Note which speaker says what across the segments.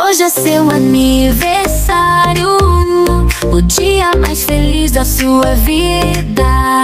Speaker 1: Hoje é seu aniversário, o dia mais feliz da sua vida.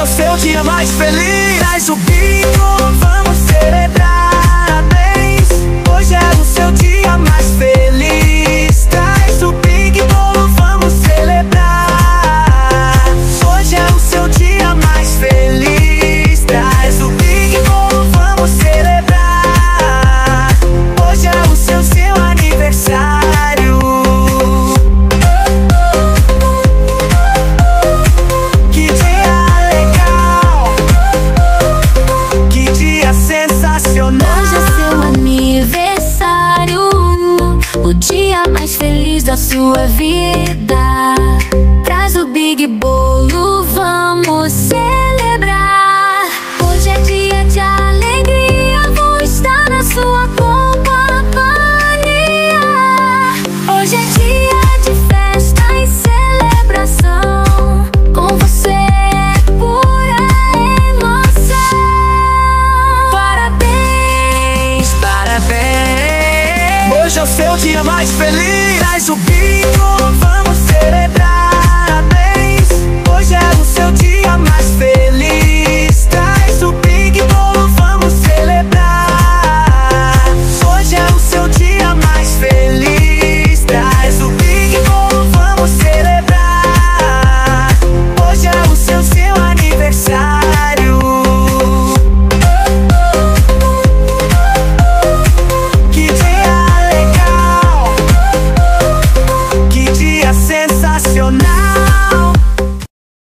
Speaker 1: deixa o
Speaker 2: seu dia mais feliz. Traz o bingo, vamos celebrar. dia mais feliz da sua vida. Traz o Big Boy. Hoje seu dia
Speaker 1: mais feliz. Traz o bingo